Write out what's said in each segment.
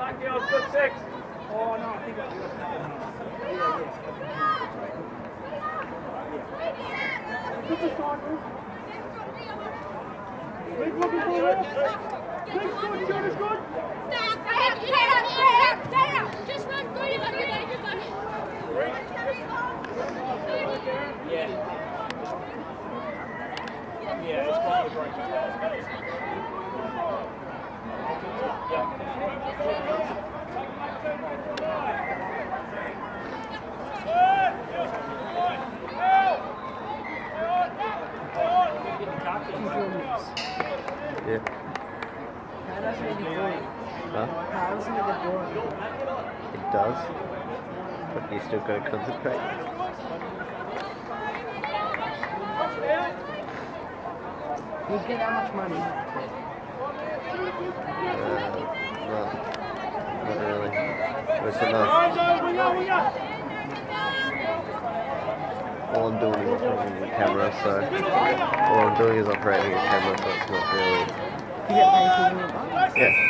Like the good six. Oh no, I think I Put this on, Keep looking for it. Keep good, good, is good. Just run through it, everybody. Yeah. Yeah, it's a break. Yeah. That's really boring. Huh? That's really boring. It does. But still gotta concentrate. You get that much money. Uh, no. Not really. It's enough. All I'm doing is operating the camera, so all I'm doing is operating the camera, so it's not really. Yeah.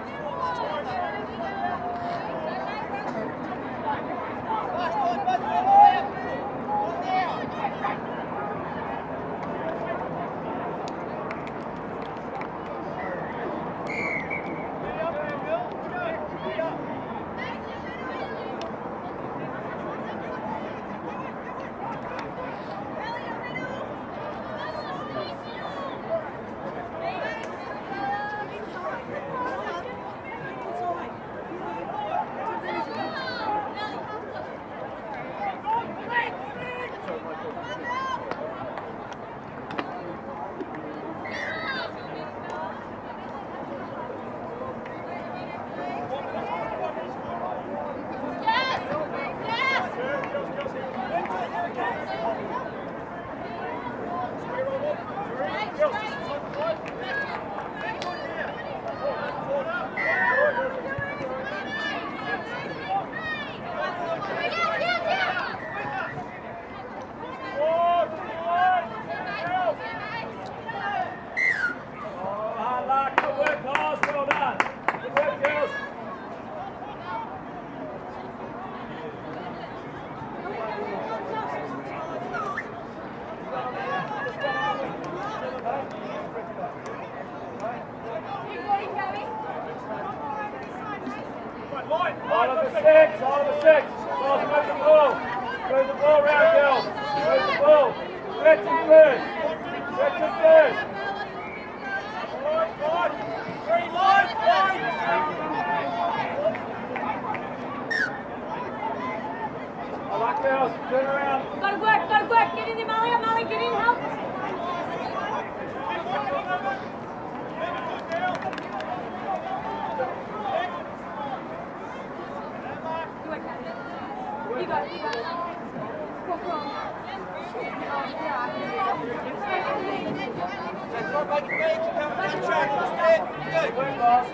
Boss.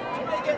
Get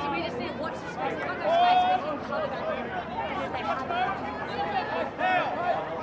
So we just need to watch the space. If we go space, we can cover them. Because they have it.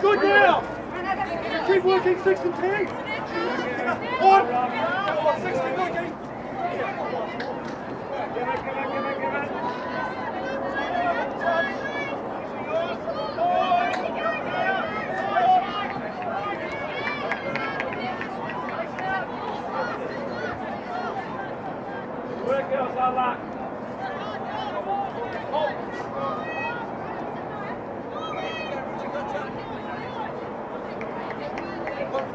good now. Keep working, six and ten. One. Six, keep working. Give it, give it, give it, give it. Work girls are locked. Oh.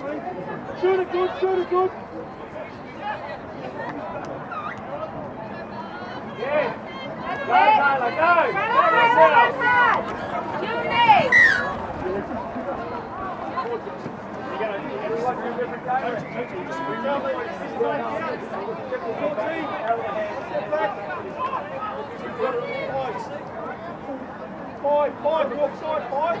Shoot it good, shoot it good. Five, five, walk side, five.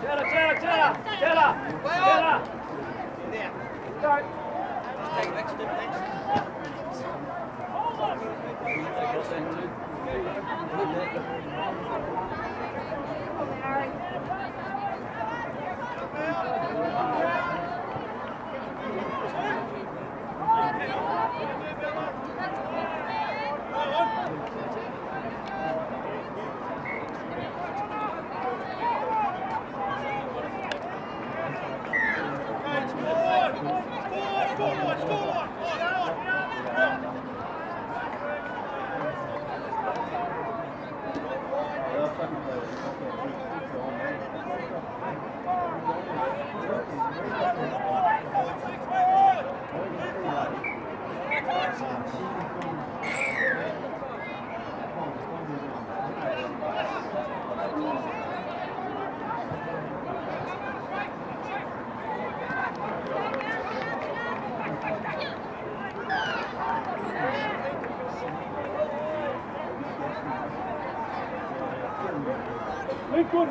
C'era, c'era, c'era! C'era! C'era! Start! Take. Thank you. Good work,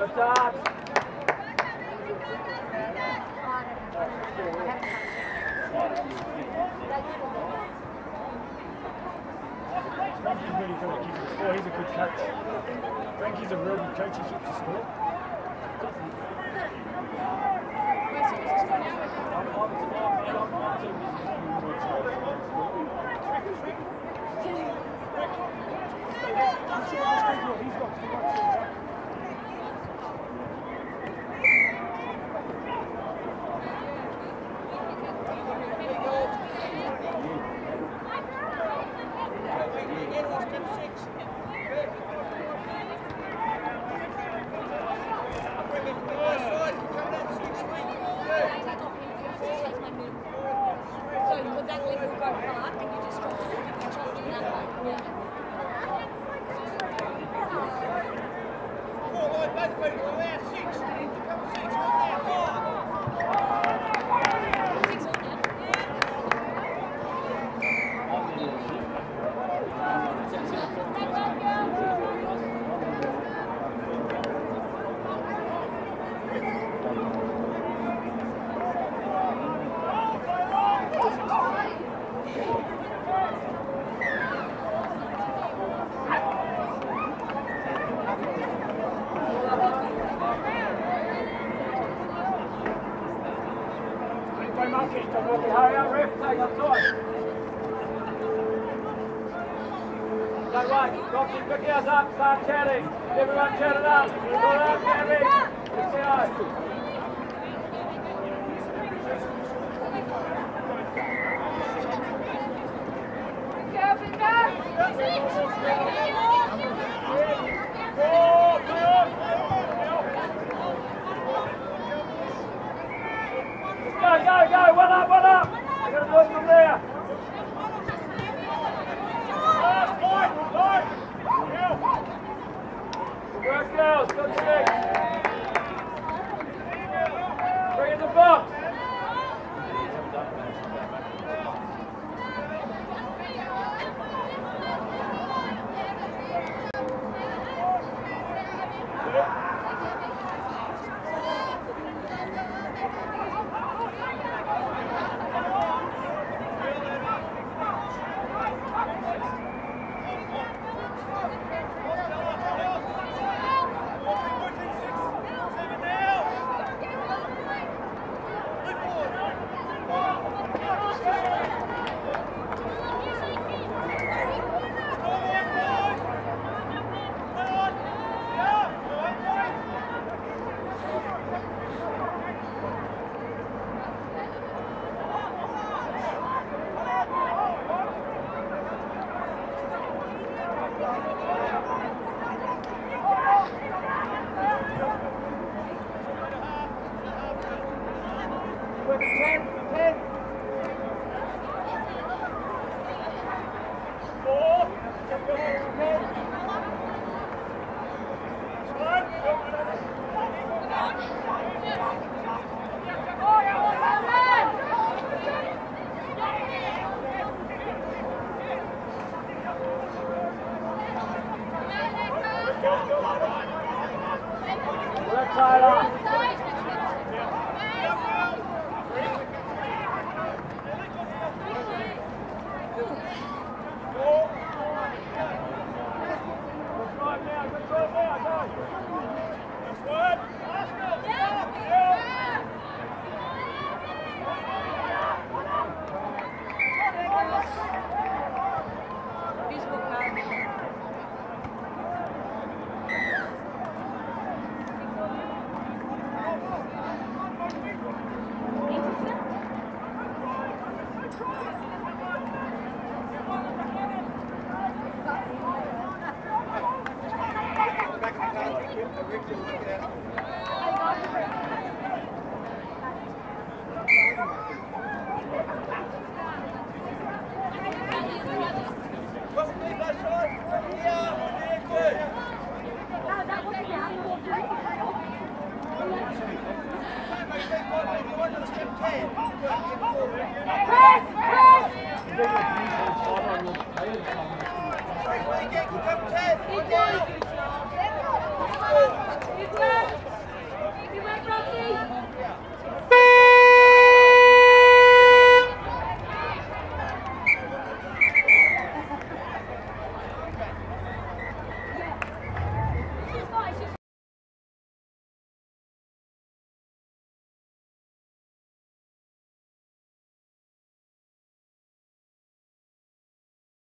Good job. Frankie the score. He's a good coach. Frankie's a real good coach. He keeps the score. He's got